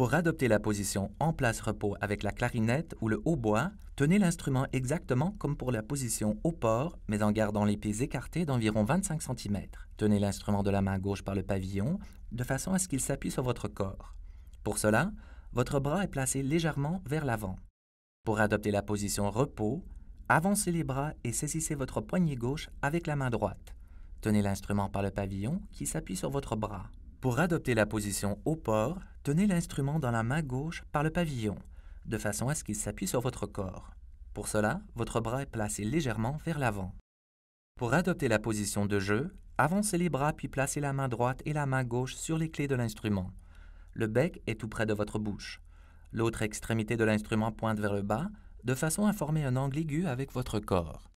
Pour adopter la position en place repos avec la clarinette ou le hautbois, tenez l'instrument exactement comme pour la position au port, mais en gardant les pieds écartés d'environ 25 cm. Tenez l'instrument de la main gauche par le pavillon, de façon à ce qu'il s'appuie sur votre corps. Pour cela, votre bras est placé légèrement vers l'avant. Pour adopter la position repos, avancez les bras et saisissez votre poignet gauche avec la main droite. Tenez l'instrument par le pavillon qui s'appuie sur votre bras. Pour adopter la position au port, tenez l'instrument dans la main gauche par le pavillon, de façon à ce qu'il s'appuie sur votre corps. Pour cela, votre bras est placé légèrement vers l'avant. Pour adopter la position de jeu, avancez les bras puis placez la main droite et la main gauche sur les clés de l'instrument. Le bec est tout près de votre bouche. L'autre extrémité de l'instrument pointe vers le bas, de façon à former un angle aigu avec votre corps.